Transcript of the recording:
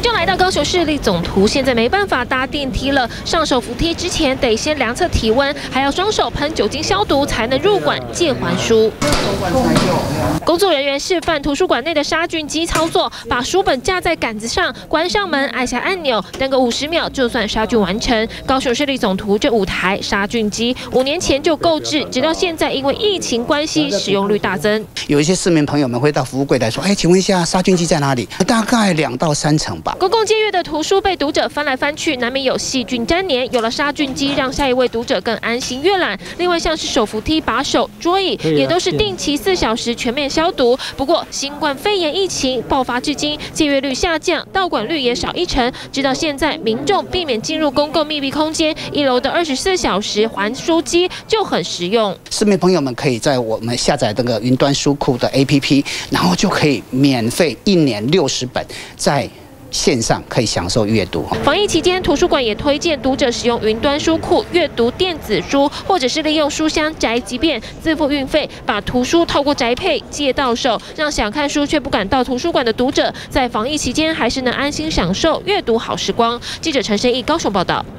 民众来到高雄市立总图，现在没办法搭电梯了。上手扶梯之前得先量测体温，还要双手喷酒精消毒才能入馆借还书。工作人员示范图书馆内的杀菌机操作，把书本架在杆子上，关上门，按下按钮，等个五十秒就算杀菌完成。高雄市立总图这五台杀菌机，五年前就购置，直到现在因为疫情关系，使用率大增。有一些市民朋友们会到服务柜台说：“哎，请问一下，杀菌机在哪里？”大概两到三层吧。公共借阅的图书被读者翻来翻去，难免有细菌粘连。有了杀菌机，让下一位读者更安心阅览。另外，像是手扶梯把手、桌椅，也都是定期四小时全面消毒。不过，新冠肺炎疫情爆发至今，借阅率下降，到馆率也少一成。直到现在，民众避免进入公共密闭空间，一楼的二十四小时还书机就很实用。市民朋友们可以在我们下载这个云端书库的 APP，然后就可以免费一年六十本在。线上可以享受阅读。防疫期间，图书馆也推荐读者使用云端书库阅读电子书，或者是利用书箱宅急便自付运费，把图书透过宅配借到手，让想看书却不敢到图书馆的读者，在防疫期间还是能安心享受阅读好时光。记者陈生义高雄报道。